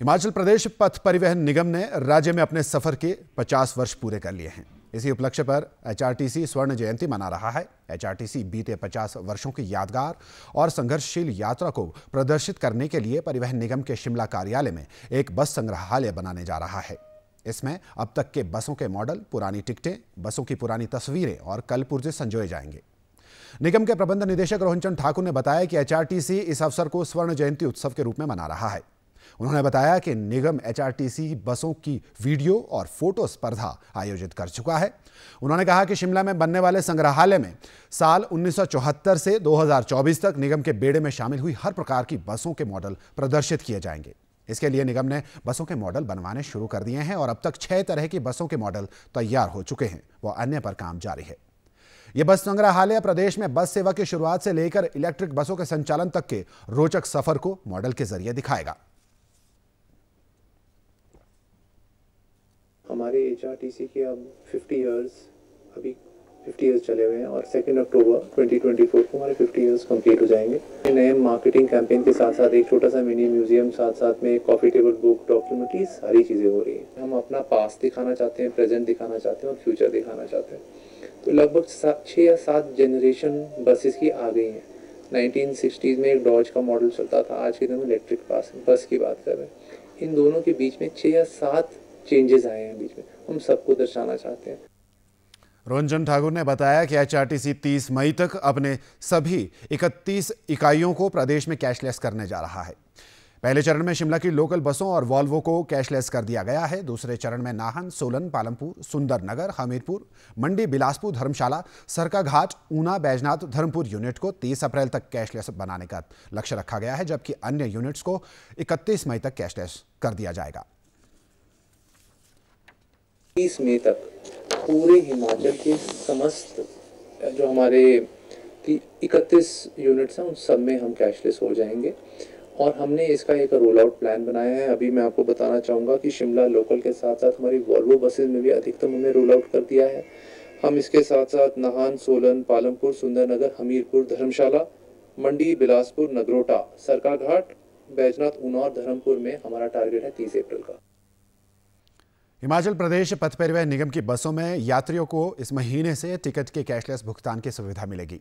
हिमाचल प्रदेश पथ परिवहन निगम ने राज्य में अपने सफ़र के 50 वर्ष पूरे कर लिए हैं। इसी उपलक्ष्य पर एचआरटीसी स्वर्ण जयंती मना रहा है। एचआरटीसी बीते 50 वर्षों की यादगार और संघर्षशील यात्रा को प्रदर्शित करने के लिए परिवहन निगम के शिमला कार्यालय में एक बस संग्रहालय बनाने जा रहा है। इसमें अब तक के बसों के मॉडल, पुरानी टिकटें, बसों की पुरानी तस्वीरें और कल पुर्जे संजोए जाएँगे। निगम के प्रबंध निदेशक रोहनचंद ठाकुर ने बताया कि एचआरटीसी इस अवसर को स्वर्ण जयंती उत्सव के रूप में मना रहा है। उन्होंने बताया कि निगम एचआरटीसी बसों की वीडियो और फ़ोटो स्पर्धा आयोजित कर चुका है। उन्होंने कहा कि शिमला में बनने वाले संग्रहालय में साल 1974 से 2024 तक निगम के बेड़े में शामिल हुई हर प्रकार की बसों के मॉडल प्रदर्शित किए जाएँगे। इसके लिए निगम ने बसों के मॉडल बनवाने शुरू कर दिए हैं और अब तक छह तरह की बसों के मॉडल तैयार हो चुके हैं वह अन्य पर काम जारी है। यह बस संग्रहालय प्रदेश में बस सेवा की शुरुआत से लेकर इलेक्ट्रिक बसों के संचालन तक के रोचक सफ़र को मॉडल के ज़रिए दिखाएगा। हमारे एच आर टी सी के अब 50 इयर्स अभी 50 इयर्स चले हुए हैं और सेकेंड अक्टूबर 2024 को हमारे 50 इयर्स कंप्लीट हो जाएँगे। नए मार्केटिंग कैंपेन के साथ साथ एक छोटा सा मिनी म्यूज़ियम साथ साथ में कॉफ़ी टेबल बुक डॉक्यूमेंट्री सारी चीज़ें हो रही हैं। हम अपना पास दिखाना चाहते हैं प्रेजेंट दिखाना चाहते हैं और फ्यूचर दिखाना चाहते हैं। तो लगभग छः या सात जनरेशन बसेस की आ गई हैं। 1960s में एक डॉज का मॉडल चलता था, आज के दिन इलेक्ट्रिक पास बस की बात कर रहे हैं। इन दोनों के बीच में छः या सात चेंजेस आए हैं बीच में। हम सबको दर्शाना चाहते हैं। रंजन ठाकुर ने बताया कि एचआरटीसी 30 मई तक अपने सभी 31 इकाइयों को प्रदेश में कैशलेस करने जा रहा है। पहले चरण में शिमला की लोकल बसों और वॉल्वो को कैशलेस कर दिया गया है। दूसरे चरण में नाहन, सोलन, पालमपुर, सुंदरनगर, हमीरपुर, मंडी, बिलासपुर, धर्मशाला, सरकाघाट, ऊना, बैजनाथ, धर्मपुर यूनिट को 30 अप्रैल तक कैशलेस बनाने का लक्ष्य रखा गया है, जबकि अन्य यूनिट्स को 31 मई तक कैशलेस कर दिया जाएगा। तीस मई तक पूरे हिमाचल के समस्त, जो हमारे इकतीस यूनिट्स हैं, उन सब में हम कैशलेस हो जाएँगे। और हमने इसका एक रोल आउट प्लान बनाया है। अभी मैं आपको बताना चाहूँगा कि शिमला लोकल के साथ साथ हमारी वॉल्वो बसेज में भी अधिकतम हमने रोल आउट कर दिया है। हम इसके साथ साथ नाहन, सोलन, पालमपुर, सुंदरनगर, हमीरपुर, धर्मशाला, मंडी, बिलासपुर, नगरोटा, सरकाघाट, बैजनाथ ऊना और धर्मपुर में हमारा टारगेट है तीस अप्रैल का। हिमाचल प्रदेश पथ परिवहन निगम की बसों में यात्रियों को इस महीने से टिकट के कैशलेस भुगतान की सुविधा मिलेगी।